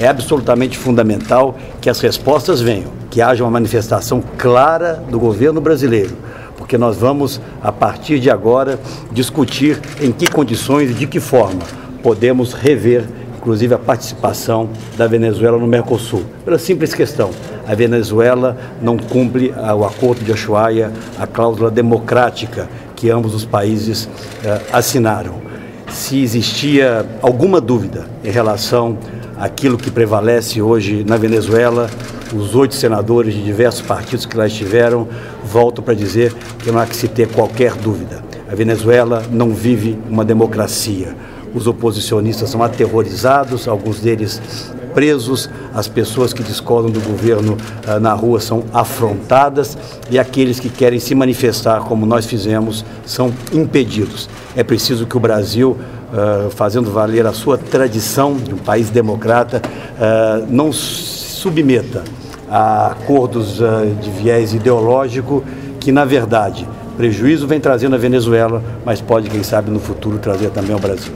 é absolutamente fundamental que as respostas venham, que haja uma manifestação clara do governo brasileiro, porque nós vamos, a partir de agora, discutir em que condições e de que forma podemos rever inclusive a participação da Venezuela no Mercosul, pela simples questão. A Venezuela não cumpre o acordo de Ushuaia, a cláusula democrática que ambos os países eh, assinaram. Se existia alguma dúvida em relação àquilo que prevalece hoje na Venezuela, os oito senadores de diversos partidos que lá estiveram voltam para dizer que não há que se ter qualquer dúvida. A Venezuela não vive uma democracia os oposicionistas são aterrorizados, alguns deles presos, as pessoas que discordam do governo uh, na rua são afrontadas e aqueles que querem se manifestar, como nós fizemos, são impedidos. É preciso que o Brasil, uh, fazendo valer a sua tradição de um país democrata, uh, não submeta a acordos de viés ideológico que, na verdade, prejuízo vem trazendo a Venezuela, mas pode, quem sabe, no futuro trazer também ao Brasil.